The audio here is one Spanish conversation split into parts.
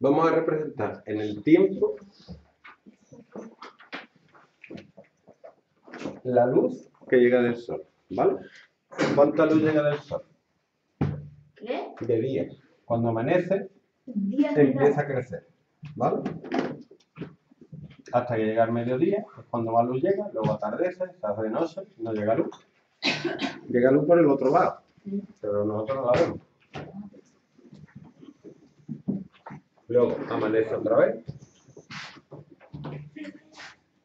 Vamos a representar en el tiempo la luz que llega del sol, ¿vale? ¿Cuánta luz llega del sol? ¿Qué? De día. Cuando amanece, empieza a crecer, ¿vale? Hasta que llega el mediodía, es cuando más luz llega, luego atardece, se hace de noche, no llega luz. Llega luz por el otro lado, pero nosotros no la vemos. Luego amanece otra vez.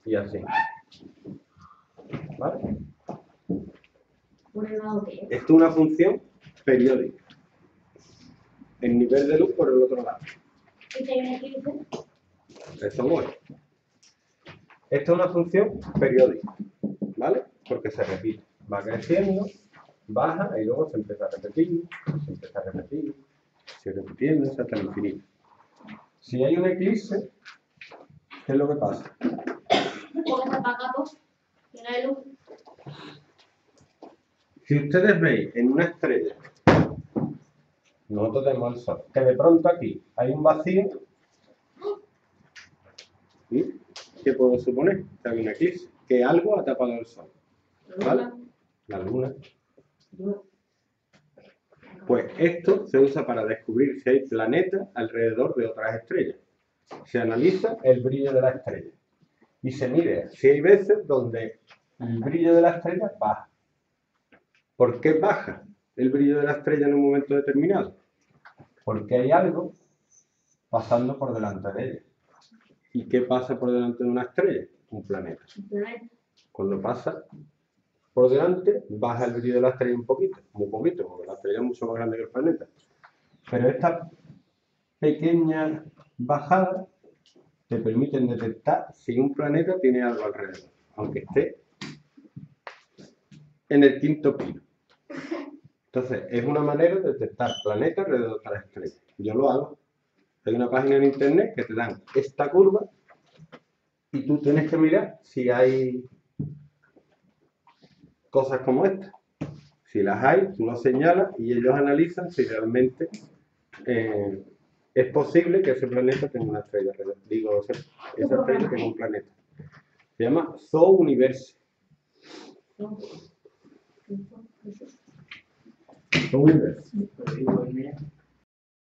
Y así. ¿Vale? Esto es una función periódica. El nivel de luz por el otro lado. ¿Y? Eso voy. Esta es una función periódica, ¿vale? Porque se repite. Va creciendo, baja y luego se empieza a repetir, se empieza a repetir, se repitiendo hasta el infinito. Si hay un eclipse, ¿qué es lo que pasa? Si ustedes veis en una estrella, nosotros tenemos el Sol, que de pronto aquí hay un vacío, ¿sí? ¿Qué puedo suponer? Que hay un eclipse, que algo ha tapado el Sol, ¿vale? La Luna. Pues esto se usa para descubrir si hay planetas alrededor de otras estrellas. Se analiza el brillo de la estrella y se mide si hay veces donde el brillo de la estrella baja. ¿Por qué baja el brillo de la estrella en un momento determinado? Porque hay algo pasando por delante de ella. ¿Y qué pasa por delante de una estrella? Un planeta. Cuando pasa por delante, baja el brillo de la estrella un poquito, muy poquito, porque la estrella es mucho más grande que el planeta. Pero esta pequeña bajada te permiten detectar si un planeta tiene algo alrededor, aunque esté en el quinto pino. Entonces, es una manera de detectar planetas alrededor de otras estrellas. Yo lo hago. Hay una página en internet que te dan esta curva y tú tienes que mirar si hay cosas como esta. Si las hay, tú las señalas y ellos analizan si realmente eh, es posible que ese planeta tenga una estrella. Digo, esa estrella tenga un planeta. Se llama Zoo Universe. Zoo Universe.